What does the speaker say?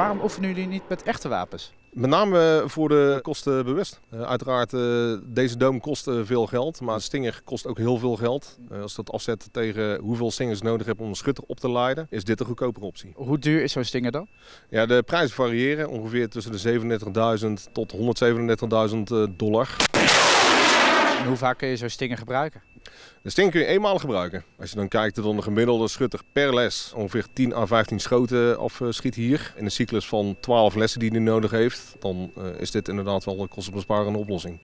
Waarom oefenen jullie niet met echte wapens? Met name voor de kosten bewust. Uh, uiteraard, uh, deze doom kost veel geld, maar stinger kost ook heel veel geld. als dat afzet tegen hoeveel stingers nodig hebt om een schutter op te leiden, is dit een goedkopere optie. Hoe duur is zo'n stinger dan? Ja, de prijzen variëren ongeveer tussen de 37.000 tot 137.000 dollar. En hoe vaak kun je zo'n stinger gebruiken? De stinger kun je eenmaal gebruiken. Als je dan kijkt dat een gemiddelde schutter per les ongeveer 10 à 15 schoten afschiet hier. In een cyclus van 12 lessen die hij nodig heeft, dan is dit inderdaad wel een kostenbesparende oplossing.